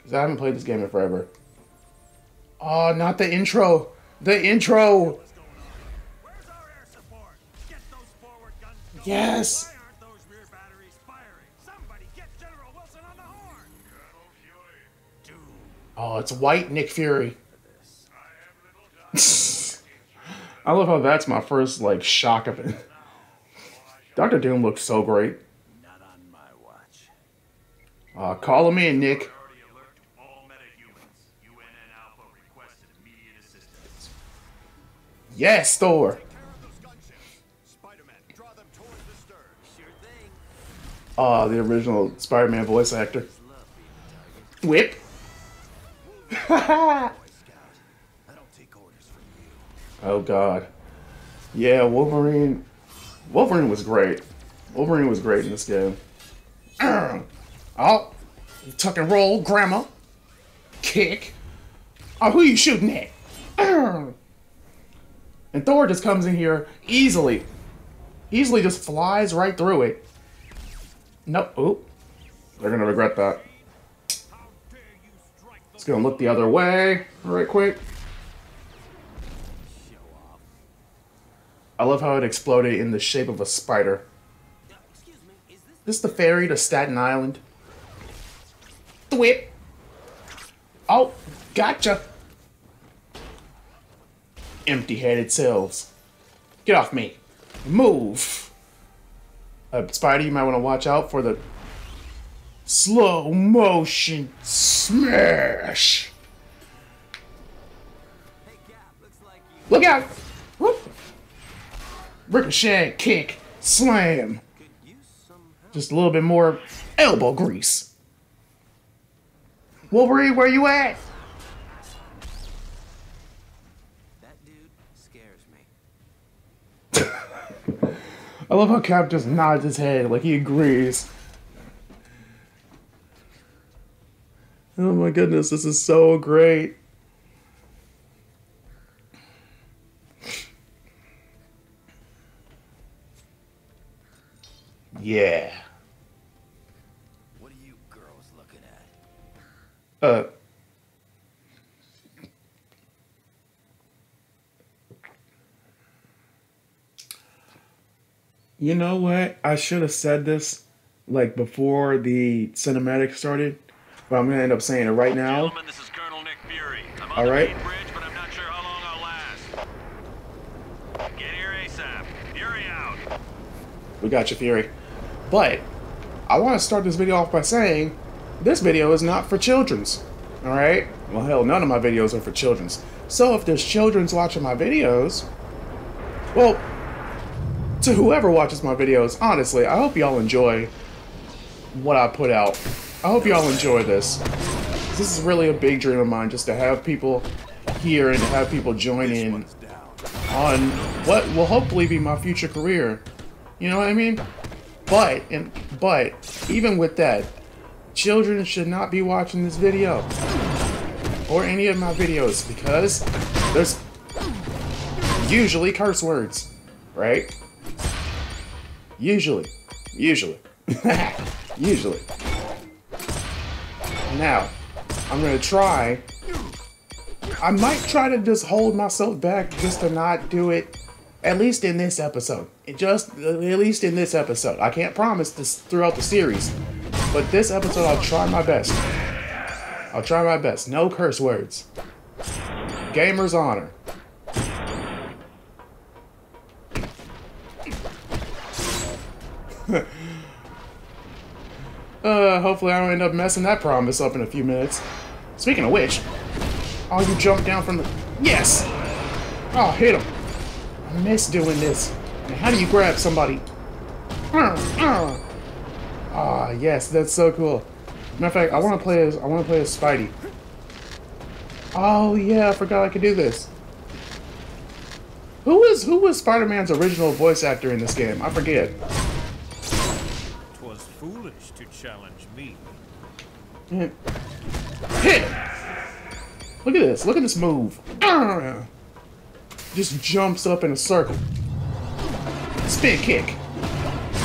Because I haven't played this game in forever. Oh, not the intro. The intro. Yes. Oh, it's white Nick Fury. I love how that's my first like shock of it. Doctor Doom looks so great. Uh, call him in, Nick. Yes, Thor. Them toward the original Spider-Man voice actor. Whip. Oh God. Yeah, Wolverine. Wolverine was great. Wolverine was great in this game. Oh, tuck and roll, grandma. Kick. Oh, who you shooting at? And Thor just comes in here easily. Easily just flies right through it. No, Oop. They're gonna regret that. It's gonna look the other way right quick. I love how it exploded in the shape of a spider. Is this the ferry to Staten Island. The whip. Oh, gotcha. Empty-headed selves. Get off me. Move. Uh, Spidey, you might want to watch out for the slow motion smash. Look out. Whoop. Ricochet, kick, slam. Just a little bit more elbow grease. Wolverine, where you at? That dude scares me. I love how Cap just nods his head like he agrees. Oh my goodness, this is so great. Yeah. What are you girls looking at? Uh. You know what? I should have said this like before the cinematic started, but I'm gonna end up saying it right now. Gentlemen, this is Colonel Nick Fury. I'm on All the bridge, but I'm not sure how long I'll last. Get here ASAP. Fury out. We got you, Fury. But I want to start this video off by saying this video is not for children's. All right? Well, hell, none of my videos are for children's. So if there's children's watching my videos, well, to whoever watches my videos, honestly, I hope y'all enjoy what I put out. I hope y'all enjoy this. This is really a big dream of mine, just to have people here and to have people join in on what will hopefully be my future career. You know what I mean? But and but even with that, children should not be watching this video or any of my videos because there's usually curse words, right? Usually, usually, usually. Now, I'm gonna try. I might try to just hold myself back just to not do it at least in this episode. It just at least in this episode. I can't promise this throughout the series, but this episode I'll try my best. I'll try my best. No curse words. Gamer's honor. uh, hopefully I don't end up messing that promise up in a few minutes. Speaking of which, oh, you jumped down from the. Yes! Oh, hit him. I miss doing this. And how do you grab somebody? Ah, ah, yes, that's so cool. Matter of fact, I want to play as I want to play as Spidey. Oh yeah, I forgot I could do this. Who was who was Spider-Man's original voice actor in this game? I forget. Foolish to challenge me. Hit. Look at this. Look at this move. Just jumps up in a circle. Spin kick.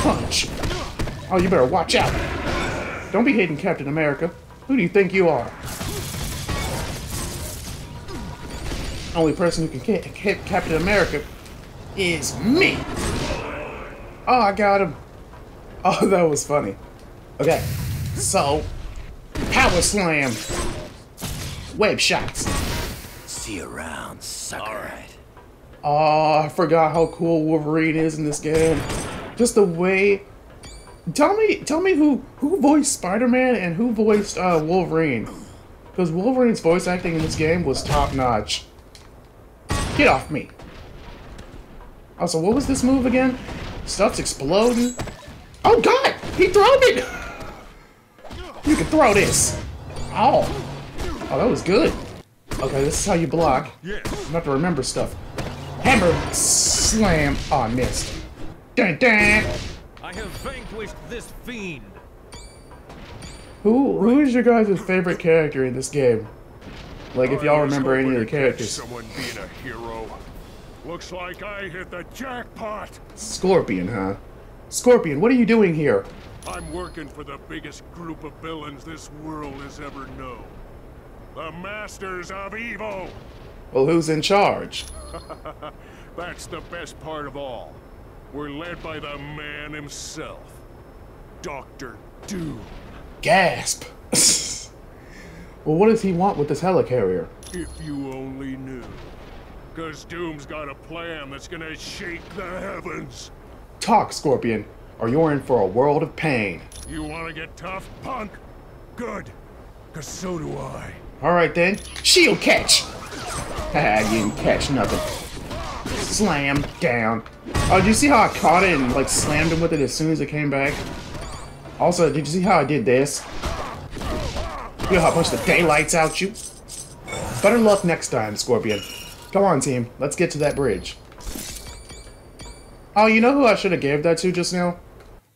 Punch. Oh, you better watch out. Don't be hitting Captain America. Who do you think you are? Only person who can hit Captain America is me. Oh, I got him. Oh, that was funny. Okay, so power slam, web shots. See you around, sucker. All right. Oh, I forgot how cool Wolverine is in this game. Just the way. Tell me, tell me who who voiced Spider-Man and who voiced uh, Wolverine, because Wolverine's voice acting in this game was top notch. Get off me. Also, what was this move again? Stuff's exploding. Oh God, he threw me. You can throw this. Oh, oh, that was good. Okay, this is how you block. I'm about to remember stuff. Hammer slam. Oh, I missed. Dun, dun. I have vanquished this fiend. Who who is your guys' favorite character in this game? Like if y'all remember any of the characters. Someone being a hero. Looks like I hit the jackpot. Scorpion, huh? Scorpion, what are you doing here? I'm working for the biggest group of villains this world has ever known. The Masters of Evil. Well, who's in charge? That's the best part of all. We're led by the man himself. Dr. Doom. Gasp. well, what does he want with this helicarrier? If you only knew. Cause Doom's got a plan that's gonna shake the heavens. Talk, Scorpion, or you're in for a world of pain. You wanna get tough, punk? Good. Cause so do I. Alright then, shield catch! Haha, you didn't catch nothing. Slam down. Oh, did you see how I caught it and like slammed him with it as soon as it came back? Also, did you see how I did this? You know how I punched the daylights out you? Better luck next time, Scorpion. Come on, team. Let's get to that bridge. Oh, you know who I should have gave that to just now?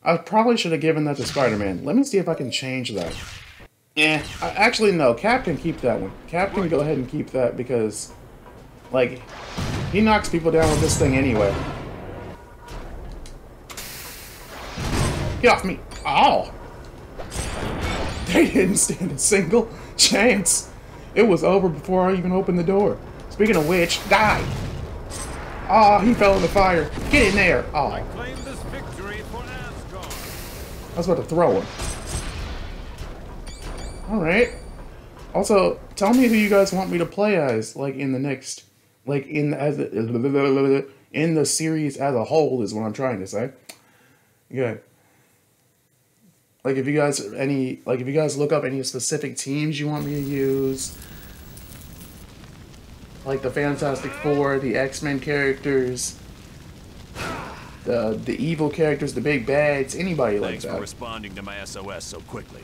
I probably should have given that to Spider-Man. Let me see if I can change that. Eh. I- Actually, no. Cap can keep that one. Cap can go ahead and keep that because, like, he knocks people down with this thing anyway. Get off me. Ow. They didn't stand a single chance. It was over before I even opened the door. Speaking of which, die. Oh, he fell in the fire. Get in there. Oh, Claim this victory for Asgard. I was about to throw him. Alright. Also, tell me who you guys want me to play as, like, in the next... Like, in as a, in the series as a whole is what I'm trying to say. Good. Like, if you guys any... Like, if you guys look up any specific teams you want me to use... Like, the Fantastic Four, the X-Men characters... The, the evil characters, the big bads, anybody like Thanks that. for responding to my SOS so quickly.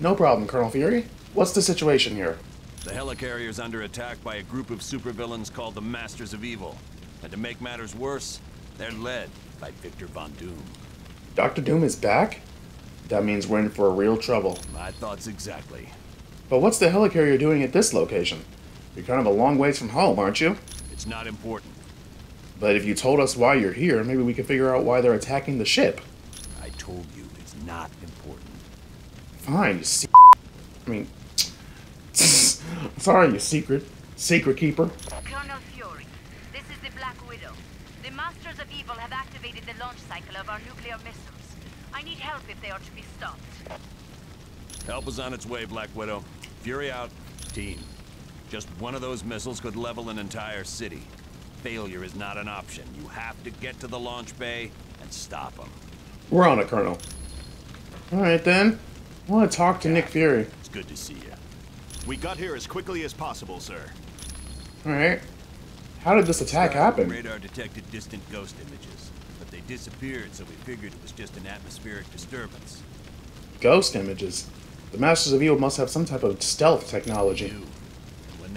No problem, Colonel Fury. What's the situation here? The helicarrier's under attack by a group of supervillains called the Masters of Evil. And to make matters worse, they're led by Victor Von Doom. Doctor Doom is back? That means we're in for real trouble. My thoughts exactly. But what's the helicarrier doing at this location? You're kind of a long ways from home, aren't you? It's not important. But if you told us why you're here, maybe we could figure out why they're attacking the ship. I told you it's not important. Fine, you se- I mean... Sorry, you secret... Secret keeper. Colonel Fury, this is the Black Widow. The Masters of Evil have activated the launch cycle of our nuclear missiles. I need help if they are to be stopped. Help is on its way, Black Widow. Fury out. Team. Just one of those missiles could level an entire city. Failure is not an option. You have to get to the launch bay and stop them. We're on it, Colonel. Alright then. I want to talk to Nick Fury. It's good to see you. We got here as quickly as possible, sir. Alright. How did this attack happen? Radar detected distant ghost images, but they disappeared, so we figured it was just an atmospheric disturbance. Ghost images. The Masters of Evil must have some type of stealth technology. New.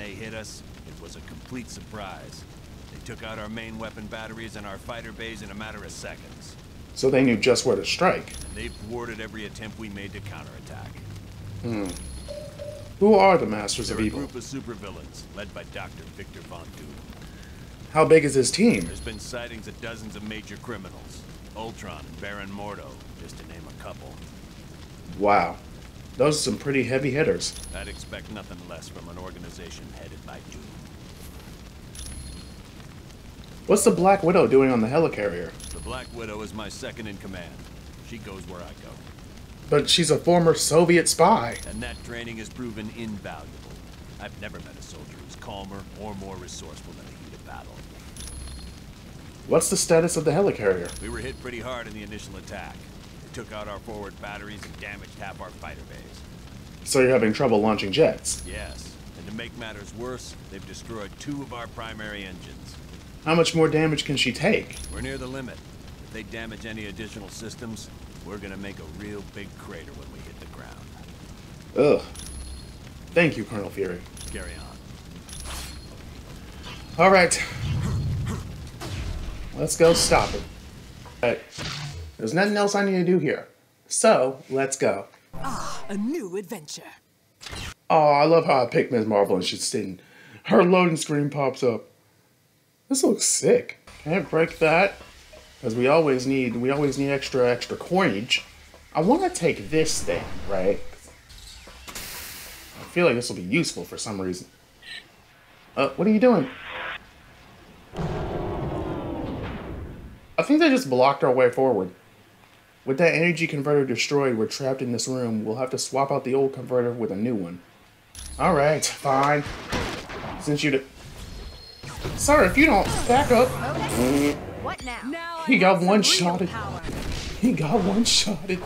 They hit us, it was a complete surprise. They took out our main weapon batteries and our fighter bays in a matter of seconds. So they knew just where to strike. And they thwarted every attempt we made to counterattack. Hmm. Who are the Masters They're of a Evil? group of supervillains, led by Dr. Victor Von Doom. How big is his team? There's been sightings of dozens of major criminals. Ultron and Baron Mordo, just to name a couple. Wow. Those are some pretty heavy hitters. I'd expect nothing less from an organization headed by Doom. What's the Black Widow doing on the helicarrier? The Black Widow is my second in command. She goes where I go. But she's a former Soviet spy. And that training has proven invaluable. I've never met a soldier who's calmer or more resourceful than the heat of battle. What's the status of the helicarrier? We were hit pretty hard in the initial attack. Took out our forward batteries and damaged half our fighter bays. So you're having trouble launching jets. Yes, and to make matters worse, they've destroyed two of our primary engines. How much more damage can she take? We're near the limit. If they damage any additional systems, we're gonna make a real big crater when we hit the ground. Ugh. Thank you, Colonel Fury. Carry on. Alright. Let's go stop it. There's nothing else I need to do here. So, let's go. Ah, A new adventure. Oh, I love how I picked Ms. Marvel and she's sitting. Her loading screen pops up. This looks sick. Can't break that. Because we always need we always need extra extra coinage. I want to take this thing, right? I feel like this will be useful for some reason. Uh, what are you doing? I think they just blocked our way forward. With that energy converter destroyed, we're trapped in this room. We'll have to swap out the old converter with a new one. Alright, fine. Since you... Sir, if you don't back up... What now? He got one shotted. He got one shotted.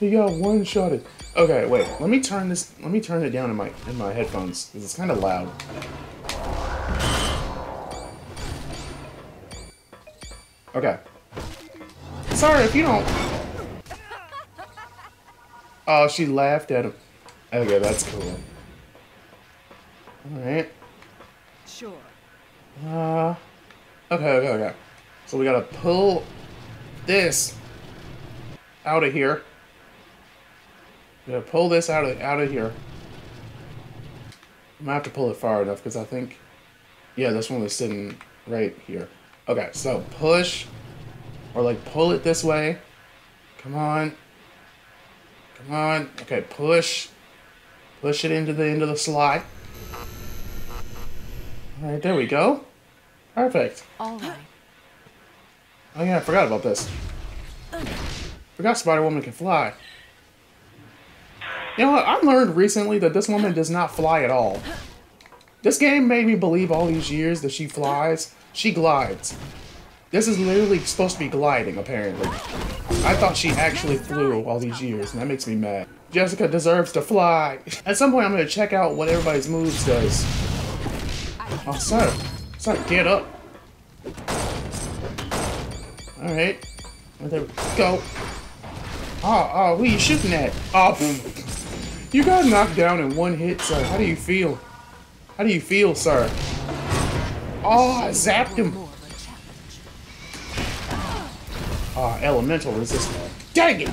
He got one shotted. Okay, wait. Let me turn this. Let me turn it down in my in my headphones because it's kind of loud. Okay. Sorry if you don't. Oh, she laughed at him. Okay, that's cool. All right. Sure. Uh, okay, okay, okay. So we gotta pull this out of here. We gotta pull this out of out of here. I'm gonna have to pull it far enough because I think, yeah, this one was sitting right here. Okay, so push, or like pull it this way. Come on. Come on. Okay, push. Push it into the end of the slot. All right, there we go. Perfect. All right. Oh yeah, I forgot about this. Forgot Spider Woman can fly. You know what? I learned recently that this woman does not fly at all. This game made me believe all these years that she flies. She glides. This is literally supposed to be gliding, apparently. I thought she actually flew all these years, and that makes me mad. Jessica deserves to fly. At some point, I'm gonna check out what everybody's moves does. Oh, sir. Sir, get up. Alright. There we go. Oh, oh, who you shooting at? Oh, you got knocked down in one hit, sir. How do you feel? How do you feel, sir? Oh, I zapped him. Ah, elemental resistance. Dang it!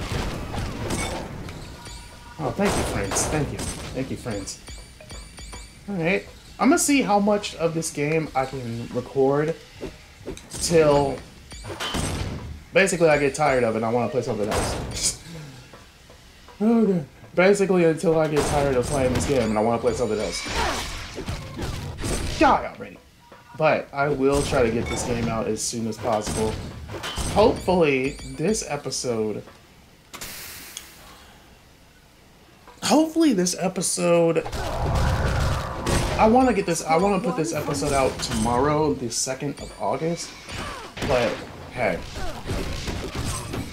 Oh, thank you, friends. Thank you. Thank you, friends. Alright. I'm gonna see how much of this game I can record till basically I get tired of it and I want to play something else. okay. Basically until I get tired of playing this game and I want to play something else. Die already. But I will try to get this game out as soon as possible. Hopefully, this episode. Hopefully, this episode. I want to get this. I want to put this episode out tomorrow, the 2nd of August. But, hey.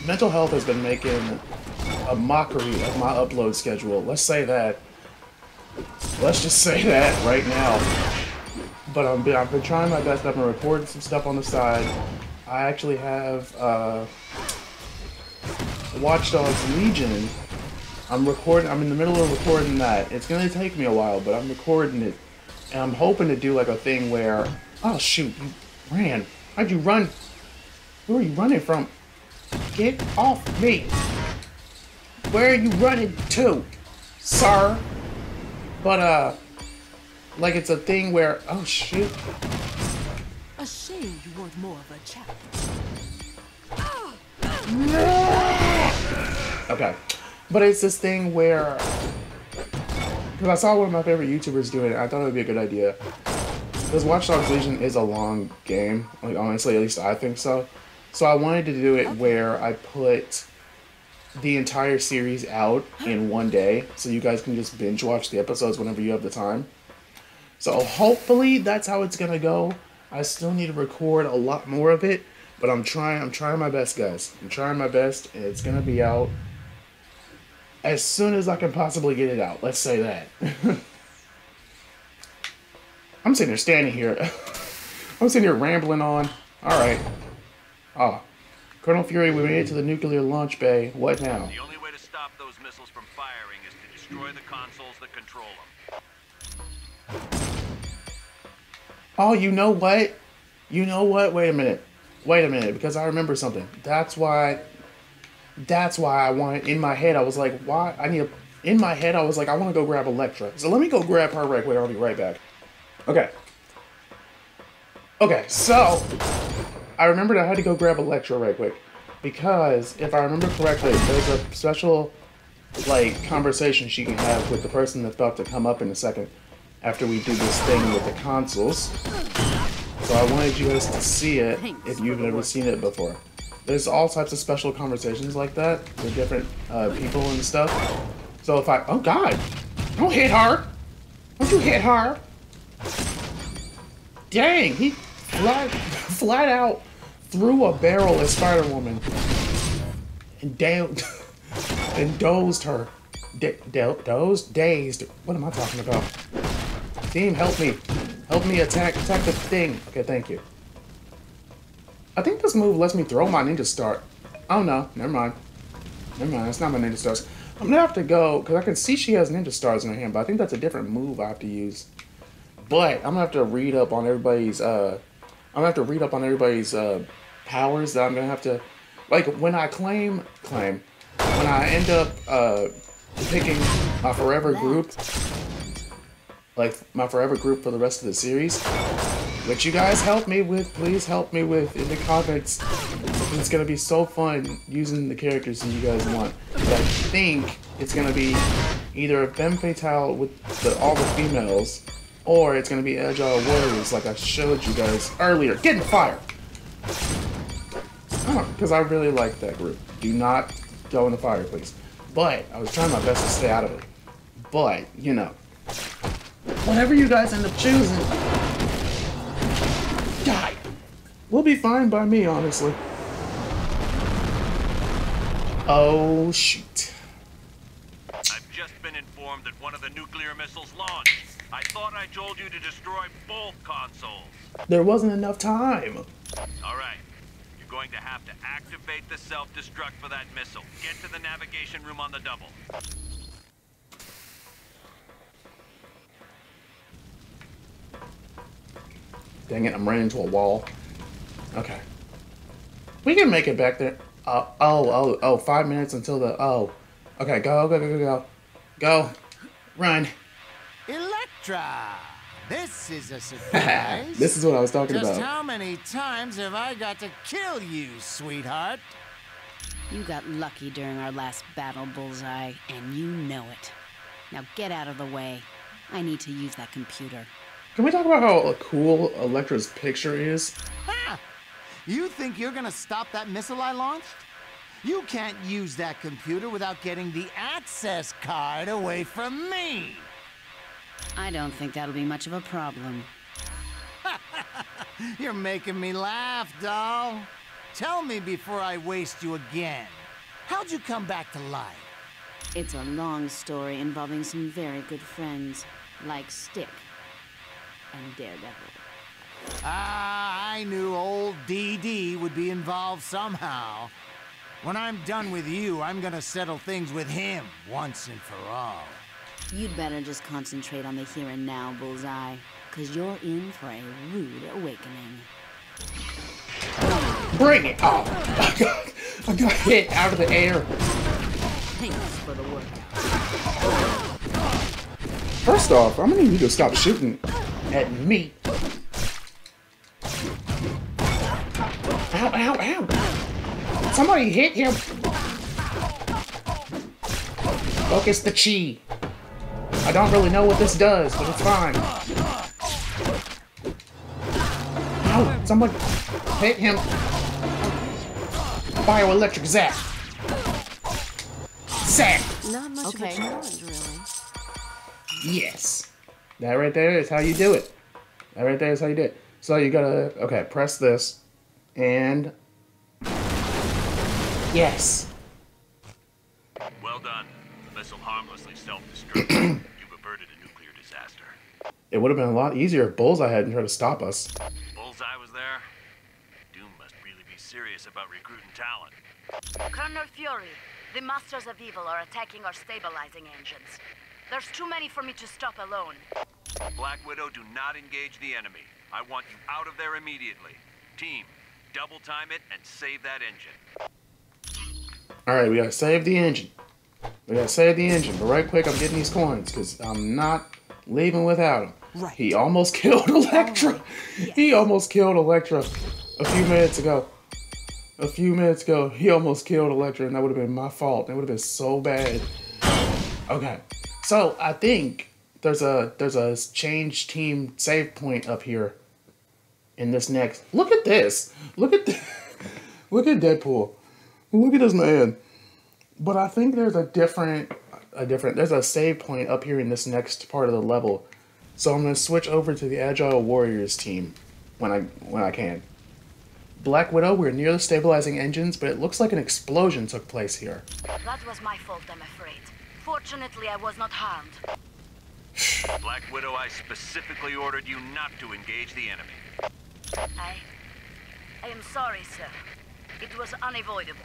Mental health has been making a mockery of my upload schedule. Let's say that. Let's just say that right now. But I've been trying my best. I've been recording some stuff on the side. I actually have uh, Watch Dogs Legion. I'm recording. I'm in the middle of recording that. It's gonna take me a while, but I'm recording it, and I'm hoping to do like a thing where, oh shoot, you ran. How'd you run? Where are you running from? Get off me! Where are you running to, sir? But uh, like it's a thing where, oh shoot. A shame you weren't more of a challenge. Okay. But it's this thing where, because I saw one of my favorite YouTubers doing it, I thought it would be a good idea. Because Watch Dogs Legion is a long game, like honestly, at least I think so. So I wanted to do it where I put the entire series out in one day, so you guys can just binge watch the episodes whenever you have the time. So hopefully that's how it's gonna go. I still need to record a lot more of it, but I'm trying. I'm trying my best, guys. I'm trying my best, and it's gonna be out as soon as I can possibly get it out. Let's say that. I'm sitting here standing here. I'm sitting here rambling on. All right. Ah, Colonel Fury, we made it to the nuclear launch bay. What now? The only way to stop those missiles from firing is to destroy the consoles that control them. Oh, you know what? You know what? Wait a minute. Wait a minute, because I remember something. That's why. That's why I wanted. In my head, I was like, why? I need. A, in my head, I was like, I want to go grab Elektra. So let me go grab her right quick. I'll be right back. Okay. Okay, so I remembered I had to go grab Elektra right quick because if I remember correctly, there's a special like conversation she can have with the person that's about to come up in a second after we do this thing with the consoles. So I wanted you guys to see it if you've never seen it before. There's all types of special conversations like that with different uh, people and stuff. So if I, oh God, don't hit her! Don't you hit her! Dang, he flat, flat out threw a barrel at Spider-Woman and down and dozed her. D- dozed? Dazed. What am I talking about? Team, help me. Help me attack attack the thing. Okay, thank you. I think this move lets me throw my ninja star. Oh no, never mind. Never mind, it's not my ninja stars. I'm gonna have to go, because I can see she has ninja stars in her hand, but I think that's a different move I have to use. But I'm gonna have to read up on everybody's uh I'm gonna have to read up on everybody's uh powers that I'm gonna have to like when I claim claim when I end up uh picking my forever group like my forever group for the rest of the series. Which you guys help me with please help me with in the comments. It's gonna be so fun using the characters that you guys want. I think it's gonna be either a femme fatale with the, all the females or it's gonna be agile warriors like I showed you guys earlier. Get in fire! Because I really like that group. Do not go in the fire please. But I was trying my best to stay out of it. But you know whatever you guys end up choosing, die. We'll be fine by me, honestly. Oh, shoot. I've just been informed that one of the nuclear missiles launched. I thought I told you to destroy both consoles. There wasn't enough time. All right. You're going to have to activate the self-destruct for that missile. Get to the navigation room on the double. Dang it, I'm running into a wall. Okay. We can make it back there. Uh, oh, oh, oh, five minutes until the, oh. Okay, go, go, go, go, go. Go. Run. Elektra! This is a surprise. this is what I was talking Just about. how many times have I got to kill you, sweetheart? You got lucky during our last battle, Bullseye, and you know it. Now get out of the way. I need to use that computer. Can we talk about how cool Elektra's picture is? Ha! You think you're gonna stop that missile I launched? You can't use that computer without getting the access card away from me! I don't think that'll be much of a problem. You're making me laugh, doll. Tell me before I waste you again. How'd you come back to life? It's a long story involving some very good friends, like Stick and Daredevil. Ah, I knew old DD would be involved somehow. When I'm done with you, I'm gonna settle things with him once and for all. You'd better just concentrate on the here and now, Bullseye, because you're in for a rude awakening. Bring it! Oh, I got, I got hit out of the air. Thanks for the work. First off, I'm gonna need you to stop shooting at me. Ow, ow, ow! Somebody hit him! Focus the chi. I don't really know what this does, but it's fine. Ow! Someone hit him. Bioelectric zap. Zap! Not much Okay. of a challenge, really. Yes. That right there is how you do it. That right there is how you do it. So you gotta, okay, press this. And. Yes. Well done. The missile harmlessly self-destructed. You've averted a nuclear disaster. It would have been a lot easier if Bullseye hadn't tried to stop us. Bullseye was there? Doom must really be serious about recruiting talent. Colonel Fury, the Masters of Evil are attacking our stabilizing engines. There's too many for me to stop alone. Black Widow, do not engage the enemy. I want you out of there immediately. Team, double time it and save that engine. Alright, we gotta save the engine. We gotta save the engine, but right quick, I'm getting these coins, because I'm not leaving without him. Right. He almost killed Elektra. He almost killed Elektra a few minutes ago. A few minutes ago, he almost killed Elektra, and that would have been my fault. That would have been so bad. Okay, so I think there's a there's a change team save point up here. In this next, look at this. Look at this. Look at Deadpool. Look at this man. But I think there's a different, a different. There's a save point up here in this next part of the level. So I'm gonna switch over to the Agile Warriors team when I when I can. Black Widow, we're near the stabilizing engines, but it looks like an explosion took place here. That was my fault, I'm afraid. Fortunately, I was not harmed. Black Widow, I specifically ordered you not to engage the enemy. I... I am sorry, sir. It was unavoidable.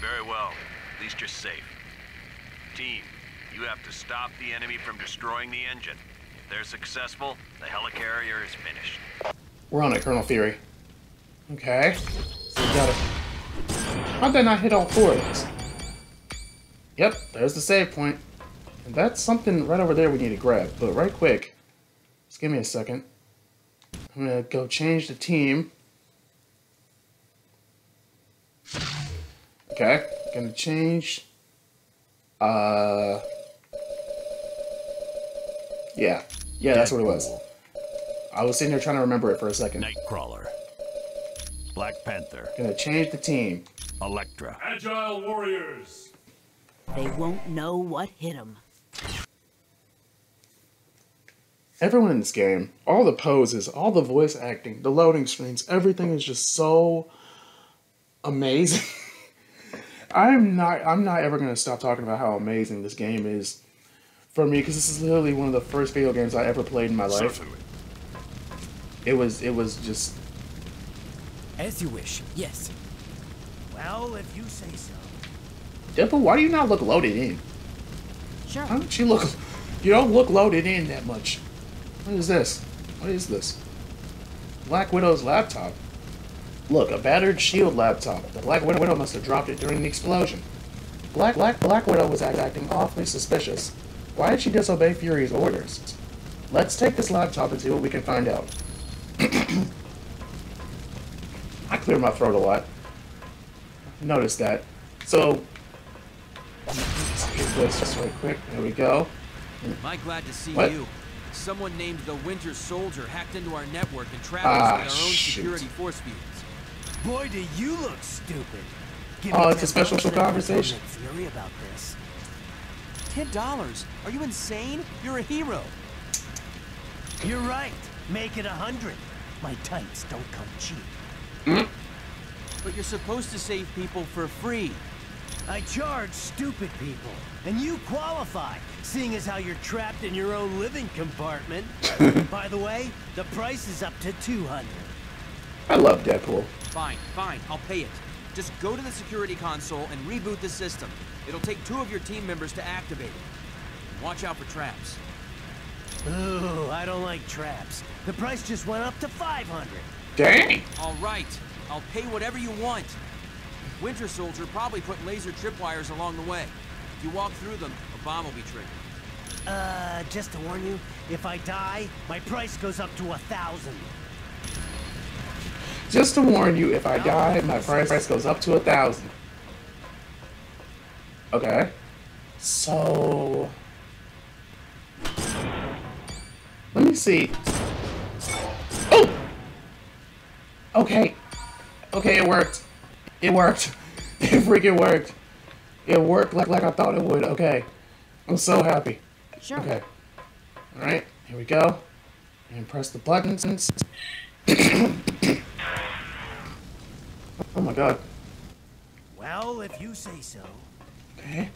Very well. At least you're safe. Team, you have to stop the enemy from destroying the engine. If they're successful, the helicarrier is finished. We're on it, Colonel Fury. Okay. So we gotta. How'd that not hit all four of those? Yep, there's the save point. And that's something right over there we need to grab. But right quick, just give me a second. I'm gonna go change the team. Okay, gonna change. Uh. Yeah, yeah, that's what it was. I was sitting there trying to remember it for a second. Nightcrawler. Black Panther. Gonna change the team. Elektra. Agile warriors! They won't know what hit them. Everyone in this game, all the poses, all the voice acting, the loading screens, everything is just so amazing. I'm not I'm not ever gonna stop talking about how amazing this game is for me because this is literally one of the first video games I ever played in my life. Certainly. It was it was just As you wish, yes. Well, if you say so. Deadpool, why do you not look loaded in? Sure. Why don't you look you don't look loaded in that much? What is this? What is this? Black Widow's laptop. Look, a battered shield laptop. The Black Widow must have dropped it during the explosion. Black Black Black Widow was acting awfully suspicious. Why did she disobey Fury's orders? Let's take this laptop and see what we can find out. I clear my throat a lot. Notice that. So, let's get this just right quick. There we go. Am I glad to see What? you? Someone named the Winter Soldier hacked into our network and trapped Ah, us with our own shoot. security force fields. Boy, do you look stupid. Give Oh, it's a special bucks and I'll conversation. tell Fury about this. Ten dollars? Are you insane? You're a hero. You're right. Make it a hundred. My tights don't come cheap. But you're supposed to save people for free. I charge stupid people, and you qualify, seeing as how you're trapped in your own living compartment. By the way, the price is up to 200. I love Deadpool. Fine, fine, I'll pay it. Just go to the security console and reboot the system. It'll take two of your team members to activate it. Watch out for traps. Ooh, I don't like traps. The price just went up to 500. Dang! All right, I'll pay whatever you want. Winter Soldier probably put laser tripwires along the way. If you walk through them, a bomb will be triggered. Uh, just to warn you, if I die, my price goes up to a thousand. Just to warn you, if I die, my price goes up to a thousand. Okay. So let me see. Oh! Okay. Okay, it worked. It worked. It freaking worked. It worked like, like I thought it would. Okay. I'm so happy. Sure. Okay. Alright, here we go. And press the buttons. oh my god. Well, if you say so. Okay.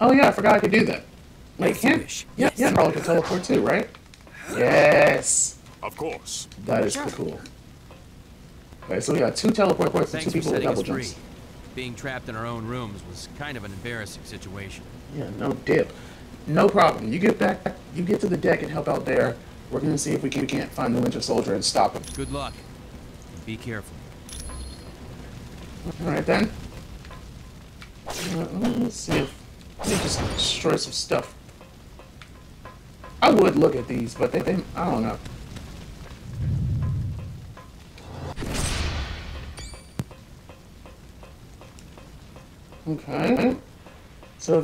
Oh yeah, I forgot I could do that. Wait, can Yeah, yeah, probably can teleport too, right? Yes. Of course. That is Sure. cool. Okay, so we got two teleport points and two people with double free. jumps. Being trapped in our own rooms was kind of an embarrassing situation. Yeah, no dip. No problem. You get back, you get to the deck and help out there. We're gonna see if we, can, can't find the Winter Soldier and stop him. Good luck. Be careful. Alright then. Uh, let's see if let me just destroy some stuff. I would look at these, but they, they I don't know. Okay. So,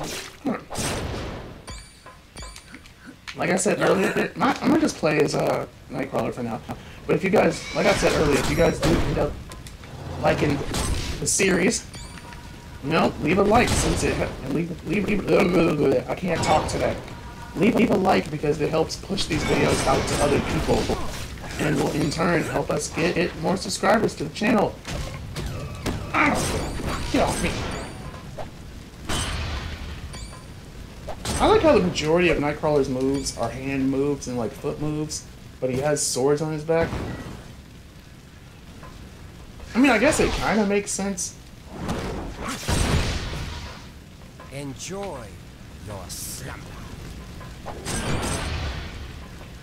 like I said earlier, my, I'm gonna just play as a Nightcrawler for now. But if you guys, like I said earlier, if you guys do end up liking the series, you know, leave a like since it leave leave, leave I can't talk today. Leave leave a like because it helps push these videos out to other people, and will in turn help us get it more subscribers to the channel. Get off me! I like how the majority of Nightcrawler's moves are hand moves and like foot moves, but he has swords on his back. I mean, I guess it kind of makes sense. Enjoy your slumber.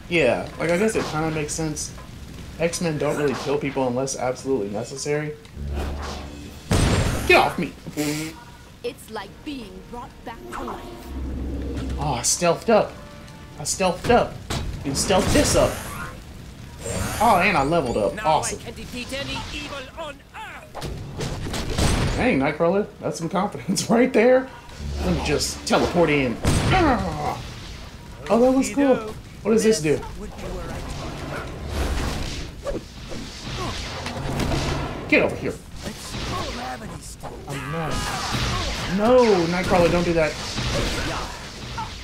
Yeah, like I guess it kind of makes sense. X-Men don't really kill people unless absolutely necessary. Get off me! It's like being brought back to life. Oh, I stealthed up. I stealthed up. You stealth this up. Oh, and I leveled up. awesome. can defeat any evil on Earth. Dang, Nightcrawler, that's some confidence right there. Let me just teleport in. Ah. Oh, that was cool. What does this do? Get over here. I'm not. No, Nightcrawler, don't do that.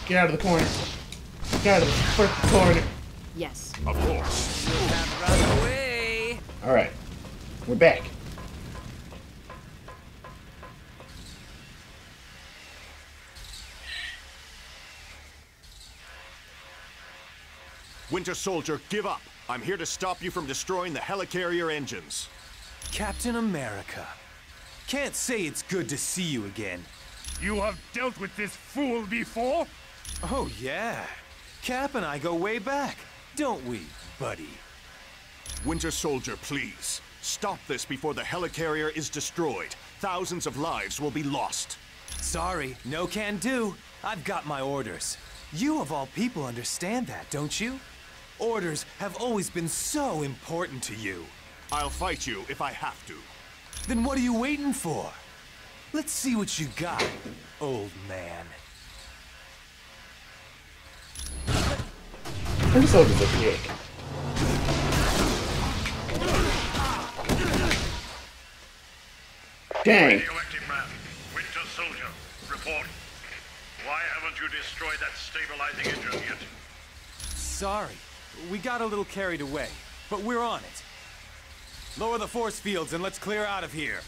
Get out of the corner. Get out of the freaking corner. Yes. Of course. Run away. Alright. We're back. Winter Soldier, give up. I'm here to stop you from destroying the helicarrier engines. Captain America. Can't say it's good to see you again. You have dealt with this fool before? Oh, yeah. Cap and I go way back, don't we, buddy? Winter Soldier, please. Stop this before the helicarrier is destroyed. Thousands of lives will be lost. Sorry, no can do. I've got my orders. You of all people understand that, don't you? Orders have always been so important to you. I'll fight you if I have to. Then what are you waiting for? Let's see what you got, old man. Winter Soldier's a dick. Dang. Radioactive man, Winter Soldier, report. Why haven't you destroyed that stabilizing engine yet? Sorry, we got a little carried away, but we're on it. Lower the force fields and let's clear out of here.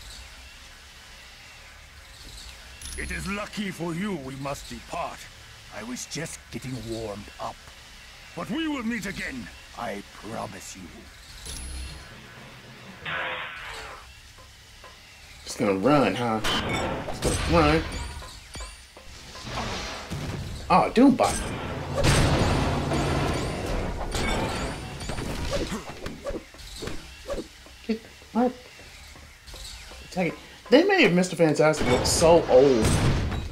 It is lucky for you we must depart. I was just getting warmed up. But we will meet again, I promise you. Just gonna run, huh? Just gonna run. Oh, Doombot. My Take it. They made Mr. Fantastic look so old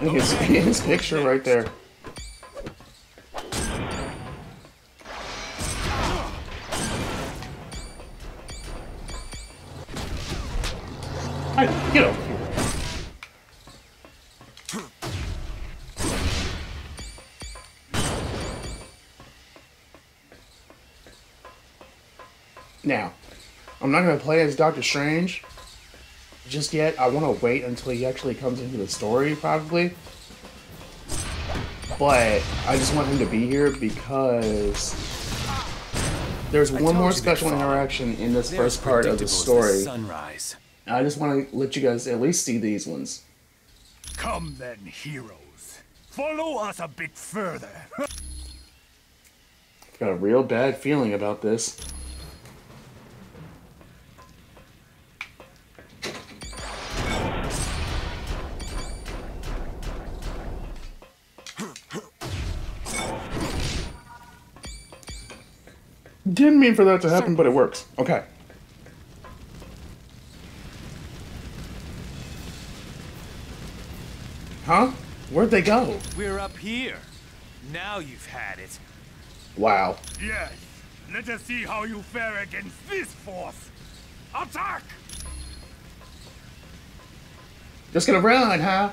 in his, in his picture right there. Not going to play as Doctor Strange just yet. I want to wait until he actually comes into the story, probably. But I just want him to be here because there's one more special interaction in this first part of the story. Sunrise. I just want to let you guys at least see these ones. Come then, heroes. Follow us a bit further. I've got a real bad feeling about this. Didn't mean for that to happen, but it works. Okay. Huh? Where'd they go? We're up here. Now you've had it. Wow. Yes. Let us see how you fare against this force. Attack! Just gonna run, huh?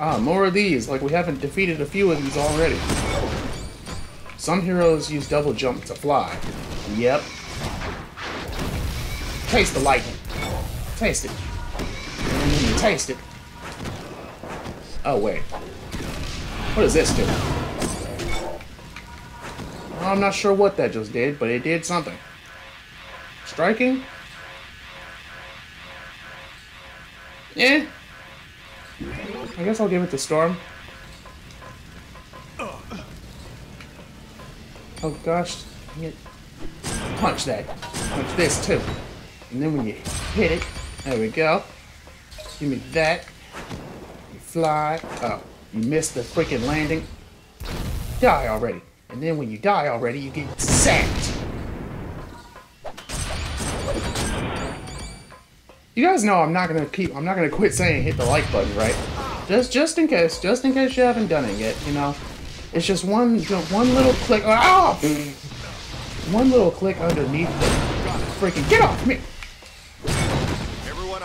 Ah, more of these. Like we haven't defeated a few of these already. Some heroes use double jump to fly. Yep. Taste the lightning. Taste it. Taste it. Oh, wait. What does this do? I'm not sure what that just did, but it did something. Striking? Eh. I guess I'll give it to Storm. Oh gosh. Punch that. Punch this too. And then when you hit it, there we go. Give me that. You fly. Oh, you missed the freaking landing. Die already. And then when you die already, you get sacked. You guys know I'm not gonna keep I'm not gonna quit saying hit the like button, right? Just just in case, just in case you haven't done it yet, you know. It's just one one little click oh, one little click underneath the freaking get off me!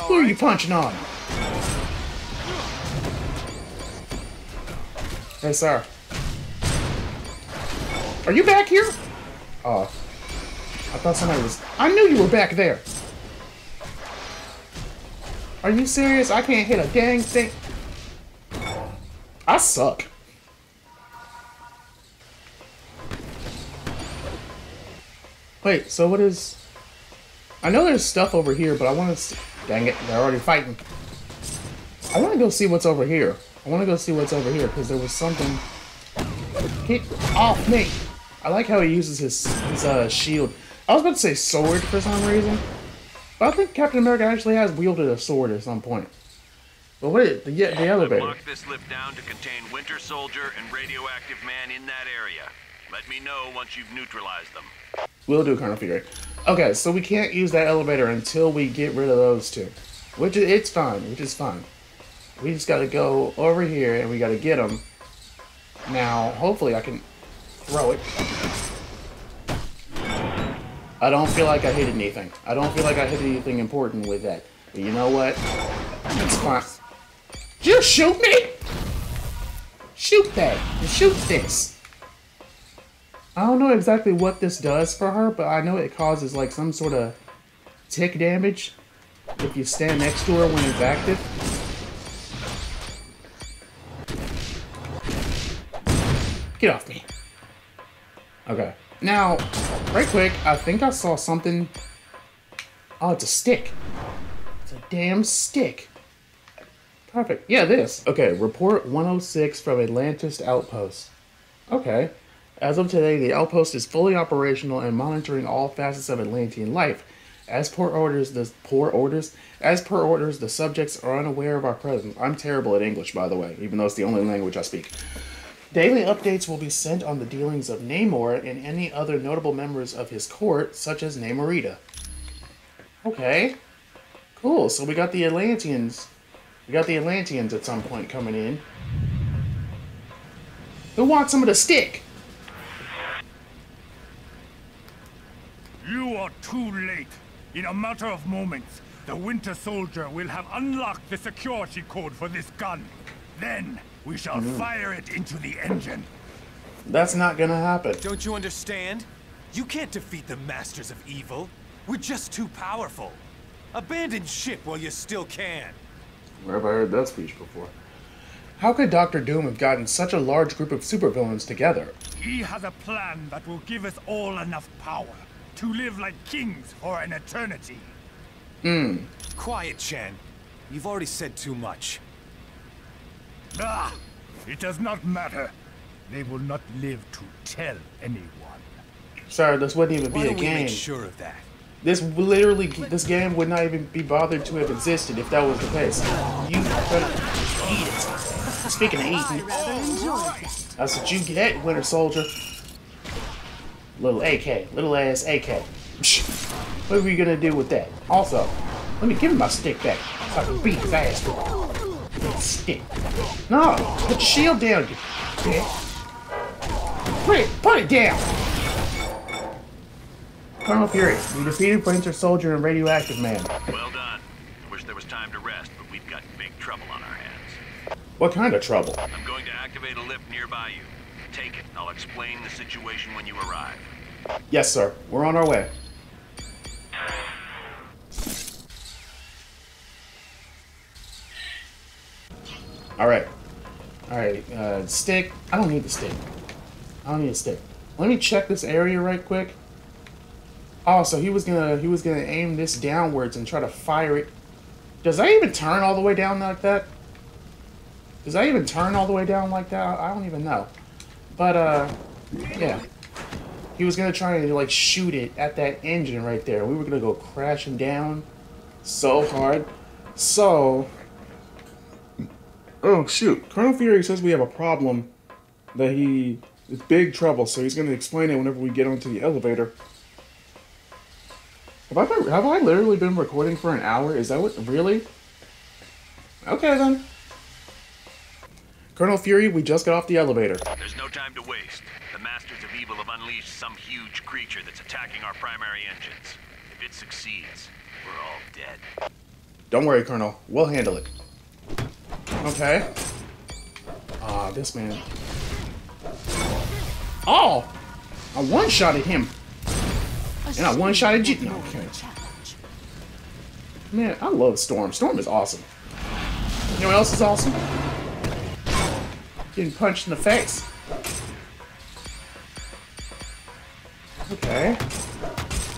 Who are you punching on? Hey sir. Are you back here? Oh. I thought somebody was I knew you were back there. Are you serious? I can't hit a dang thing. I suck. Wait, so what is... I know there's stuff over here, but I want to... Dang it, they're already fighting. I want to go see what's over here. I want to go see what's over here, because there was something... Get off me! I like how he uses his, his uh, shield. I was about to say sword for some reason. But I think Captain America actually has wielded a sword at some point. But wait, the, the elevator. Lock this lift down to contain Winter Soldier and Radioactive Man in that area. Let me know once you've neutralized them. Will do, Colonel Fury. Okay, so we can't use that elevator until we get rid of those two. Which is, it's fine, which is fine. We just gotta go over here and we gotta get them. Now, hopefully I can throw it. I don't feel like I hit anything. I don't feel like I hit anything important with that. But you know what? It's fine. Just shoot me! Shoot that. Shoot this. I don't know exactly what this does for her, but I know it causes like some sort of tick damage if you stand next to her when it's active. Get off me. Okay. Now, right quick, I think I saw something. Oh, it's a stick. It's a damn stick. Perfect. Yeah, this. Okay, report 106 from Atlantis Outpost. Okay. As of today, the outpost is fully operational and monitoring all facets of Atlantean life. As per orders, the poor orders, as per orders, the subjects are unaware of our presence. I'm terrible at English, by the way, even though it's the only language I speak. Daily updates will be sent on the dealings of Namor and any other notable members of his court, such as Namorita. Okay. Cool, so we got the Atlanteans. We got the Atlanteans at some point coming in. Who wants some of the stick? You are too late. In a matter of moments, the Winter Soldier will have unlocked the security code for this gun. Then, we shall Mhm. fire it into the engine. That's not gonna happen. Don't you understand? You can't defeat the Masters of Evil. We're just too powerful. Abandon ship while you still can. Where have I heard that speech before? How could Doctor Doom have gotten such a large group of supervillains together? He has a plan that will give us all enough power to live like kings for an eternity. Hmm. Quiet, Chen. You've already said too much. Ah! It does not matter. They will not live to tell anyone. Sir, this wouldn't even Why be a don't we game. make sure of that? This literally, this game would not even be bothered to have existed if that was the case. You better eat it. Speaking of eating, that's what you get, Winter Soldier. Little AK, little ass AK. What are we gonna do with that? Also, let me give him my stick back so I can beat his ass with it. Stick. No, put your shield down, you bitch. Put it, put it down. Colonel Fury, you defeated Winter Soldier and Radioactive Man. Well done. Wish there was time to rest, but we've got big trouble on our hands. What kind of trouble? I'm going to activate a lift nearby you. Take it, and I'll explain the situation when you arrive. Yes, sir. We're on our way. Alright. Alright, uh, stick. I don't need the stick. I don't need a stick. Let me check this area right quick. Oh, so he was gonna he was gonna aim this downwards and try to fire it. Does that even turn all the way down like that? Does that even turn all the way down like that? I don't even know. But uh yeah. He was gonna try and like shoot it at that engine right there. We were gonna go crashing down so hard. So Oh shoot. Colonel Fury says we have a problem that he is big trouble, so he's gonna explain it whenever we get onto the elevator. Have I been, have I literally been recording for an hour? Is that what really? Okay then. Colonel Fury, we just got off the elevator. There's no time to waste. The Masters of Evil have unleashed some huge creature that's attacking our primary engines. If it succeeds, we're all dead. Don't worry, Colonel. We'll handle it. Okay. Ah, this man. Oh! I one-shotted him. And I one-shotted you. No, okay. Man, I love Storm. Storm is awesome. You know what else is awesome? Getting punched in the face. Okay.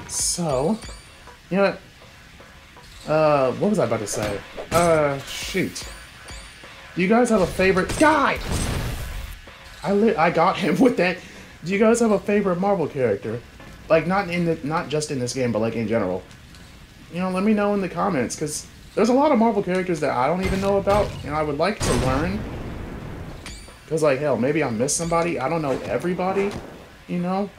So, you know what? Uh, what was I about to say? Uh, shoot. Do you guys have a favorite? Die! I li I got him with that. Do you guys have a favorite Marvel character? Like not in the not just in this game, but like in general. You know, let me know in the comments because there's a lot of Marvel characters that I don't even know about, and I would like to learn. Cause like hell, maybe I miss somebody. I don't know everybody. You know.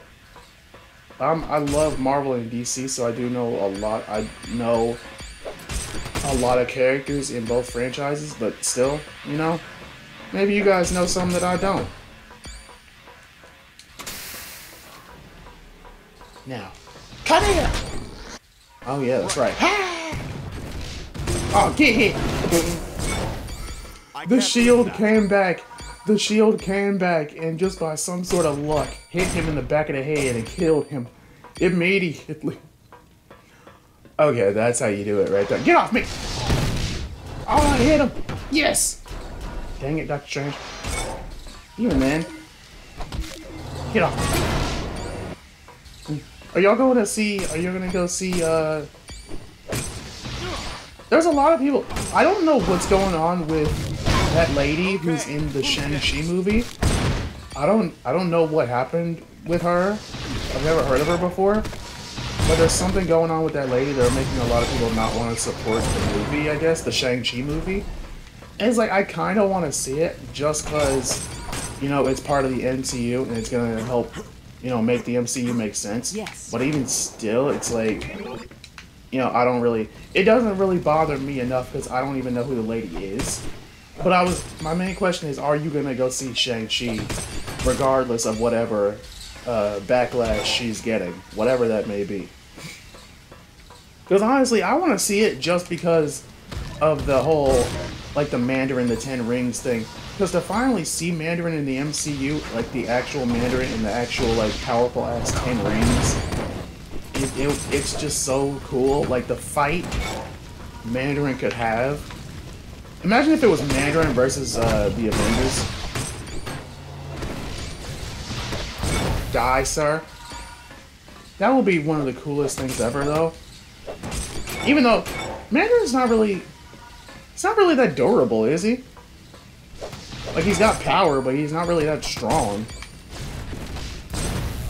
Um, I love Marvel and DC, so I do know a lot. I know a lot of characters in both franchises, but still, you know, maybe you guys know some that I don't. Now, come here! Oh yeah, that's right. Oh, get hit! The shield came back. The shield came back, and just by some sort of luck, hit him in the back of the head and killed him immediately. Okay, that's how you do it right there. Get off me! Oh, I hit him! Yes! Dang it, Doctor Strange. You man. Get off. Are y'all going to see, are you going to go see, uh... There's a lot of people, I don't know what's going on with that lady who's in the Shang-Chi movie. I don't, I don't know what happened with her. I've never heard of her before. But there's something going on with that lady that are making a lot of people not want to support the movie, I guess, the Shang-Chi movie. And it's like, I kind of want to see it just because, you know, it's part of the MCU and it's going to help, you know, make the MCU make sense. Yes. But even still, it's like, you know, I don't really, it doesn't really bother me enough because I don't even know who the lady is. But I was, my main question is, are you to go see Shang-Chi regardless of whatever uh, backlash she's getting, whatever that may be? Because honestly, I want to see it just because of the whole, like the Mandarin, the Ten Rings thing. because to finally see Mandarin in the MCU, like the actual Mandarin in the actual like powerful ass Ten Rings, it, it, it's just so cool. Like the fight Mandarin could have. Imagine if it was Mandarin versus uh, the Avengers. Die, sir. That would be one of the coolest things ever, though. Even though Mandarin's not really, it's not really that durable, is he? Like he's got power, but he's not really that strong.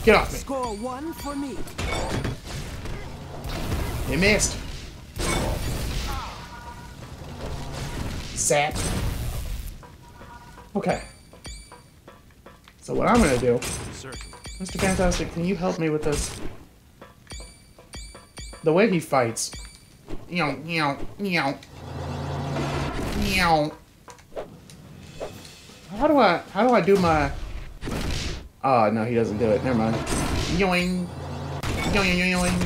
Get off me. Score one for me. He missed. Sap. Okay. So what I'm gonna do, Mr. Fantastic, can you help me with this? The way he fights. Meow, meow, meow. Meow. How do I, how do I do my... Oh, no, he doesn't do it. Never mind. Yoing. Yoing, yoing, yoing.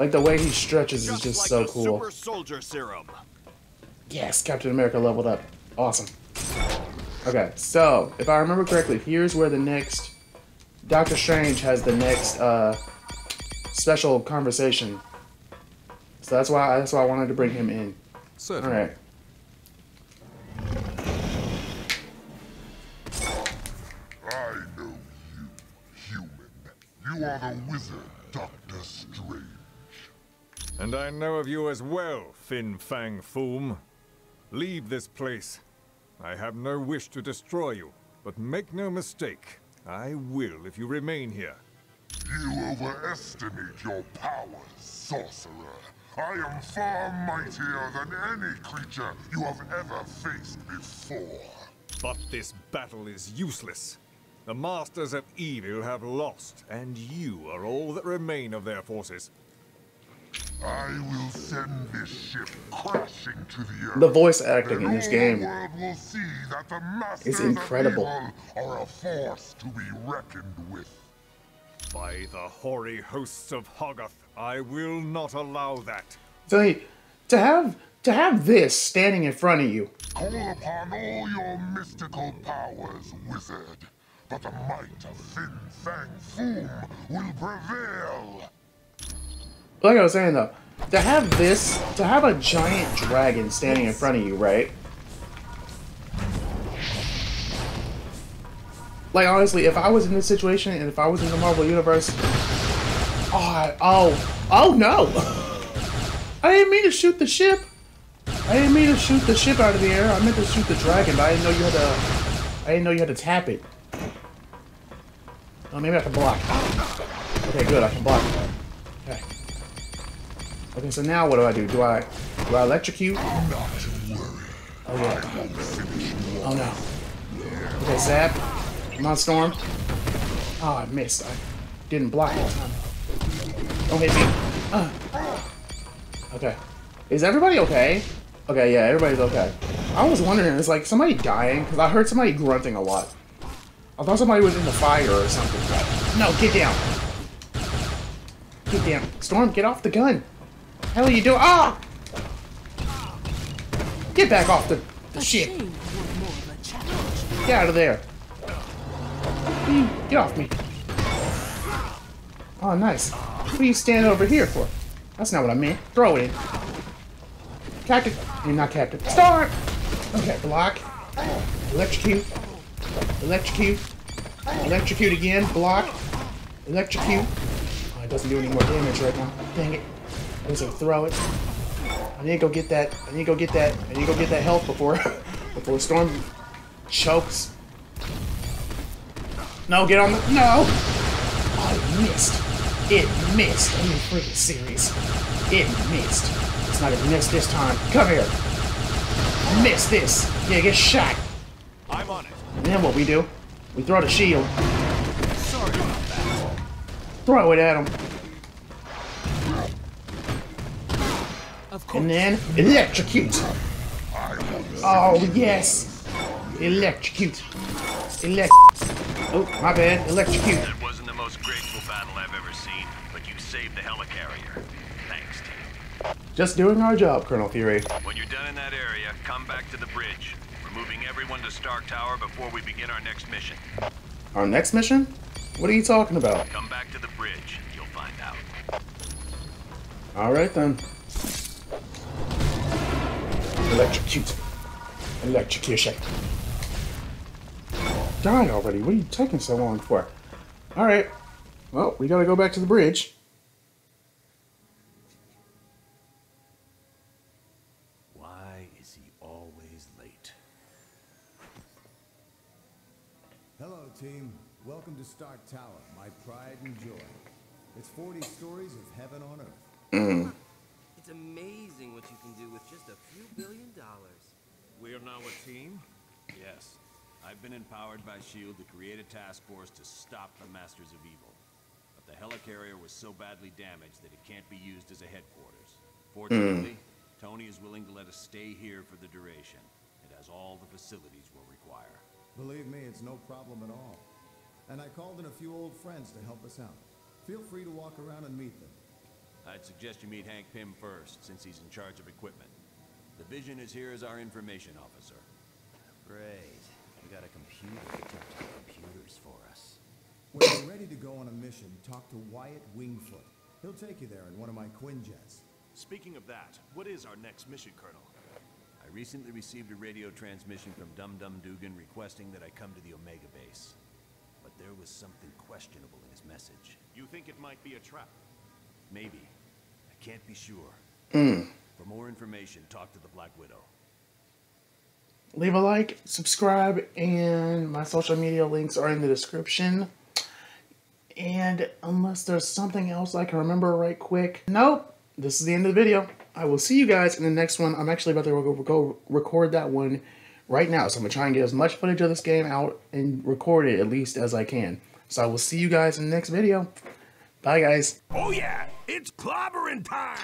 Like, the way he stretches is just like so cool. Super soldier serum. Yes, Captain America leveled up. Awesome. Okay, so if I remember correctly, here's where the next Doctor Strange has the next uh, special conversation. So that's why that's why I wanted to bring him in. Certainly. All right. I know you, human. You are the wizard, Doctor Strange. And I know of you as well, Fin Fang Foom. Leave this place. I have no wish to destroy you, but make no mistake, I will if you remain here. You overestimate your powers, sorcerer. I am far mightier than any creature you have ever faced before. But this battle is useless. The Masters of Evil have lost, and you are all that remain of their forces. I will send this ship crashing to the earth. The voice acting in this game will see that the is incredible. Of evil are a force to be reckoned with. By the hoary hosts of Hoggoth, I will not allow that. So he, to have to have this standing in front of you, Call upon all your mystical powers, wizard. But the might of Fin Fang Foom will prevail. Like I was saying though, to have this, to have a giant dragon standing in front of you, right? Like honestly, if I was in this situation and if I was in the Marvel universe, oh, I- oh, oh no! I didn't mean to shoot the ship. I didn't mean to shoot the ship out of the air. I meant to shoot the dragon, but I didn't know you had to. I didn't know you had to tap it. Oh, maybe I can block. Okay, good. I can block. Okay. So now what do I do? Do I do I electrocute? Oh yeah. Oh no. Okay, zap. Come on, storm. Oh, I missed. I didn't block that time. Don't hit me. Uh. Okay. Is everybody okay? Okay, yeah, everybody's okay. I was wondering, is like somebody dying? Because I heard somebody grunting a lot. I thought somebody was in the fire or something. No, get down. Get down. Storm, get off the gun. Hell are you doing? Ah! Get back off the, the ship. Get out of there. Get off me. Oh, nice. What are you standing over here for? That's not what I meant. Throw it in. Captain. You're not Captain. Start! Okay, block. Electrocute. Electrocute. Electrocute again. Block. Electrocute. Oh, it doesn't do any more damage right now. Dang it. I was gonna throw it. I need to go get that. I need to go get that. I need to go get that health before before the Storm chokes. No, get on the no. Oh, it missed. It missed. Are you freaking serious? It missed. It's not gonna miss this time. Come here. Miss this. Yeah, get shot. I'm on it. And then what we do? We throw the shield. Sorry about that. Throw it at him. And then electrocute. Oh yes. Electrocute. Elect. Oh, my bad. Electrocute. That wasn't the most graceful battle I've ever seen, but you saved the helicarrier. Thanks, team. Just doing our job, Colonel Fury. When you're done in that area, come back to the bridge. Removing everyone to Stark Tower before we begin our next mission. Our next mission? What are you talking about? Come back to the bridge. You'll find out. Alright then. Electrocute. Electrocution. Die already. What are you taking so long for? Alright. Well, we gotta go back to the bridge. Why is he always late? Hello, team. Welcome to Stark Tower, my pride and joy. It's 40 stories of heaven on earth. Mm. We're now a team? Yes. I've been empowered by S.H.I.E.L.D. to create a task force to stop the Masters of Evil. But the helicarrier was so badly damaged that it can't be used as a headquarters. Fortunately, hmm. Tony is willing to let us stay here for the duration. It has all the facilities we'll require. Believe me, it's no problem at all. And I called in a few old friends to help us out. Feel free to walk around and meet them. I'd suggest you meet Hank Pym first, since he's in charge of equipment. The Vision is here as our information officer. Great. We got a computer to talk to the computers for us. When you're ready to go on a mission, talk to Wyatt Wingfoot. He'll take you there in one of my Quinjets. Speaking of that, what is our next mission, Colonel? I recently received a radio transmission from Dum Dum Dugan requesting that I come to the Omega base. But there was something questionable in his message. You think it might be a trap? Maybe. I can't be sure. Mm. For more information, talk to the Black Widow. Leave a like, subscribe, and my social media links are in the description. And unless there's something else I can remember right quick, nope, this is the end of the video. I will see you guys in the next one. I'm actually about to go, go record that one right now. So I'm going to try and get as much footage of this game out and record it at least as I can. So I will see you guys in the next video. Bye, guys. Oh yeah, it's clobbering time!